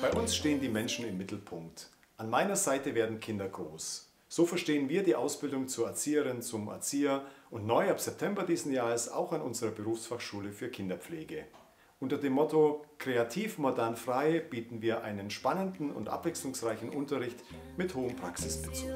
Bei uns stehen die Menschen im Mittelpunkt. An meiner Seite werden Kinder groß. So verstehen wir die Ausbildung zur Erzieherin, zum Erzieher und neu ab September diesen Jahres auch an unserer Berufsfachschule für Kinderpflege. Unter dem Motto Kreativ, modern, frei bieten wir einen spannenden und abwechslungsreichen Unterricht mit hohem Praxisbezug.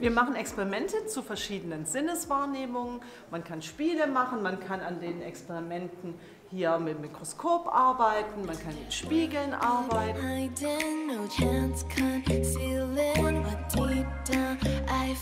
Wir machen Experimente zu verschiedenen Sinneswahrnehmungen. Man kann Spiele machen, man kann an den Experimenten hier mit dem Mikroskop arbeiten, man kann mit Spiegeln arbeiten. I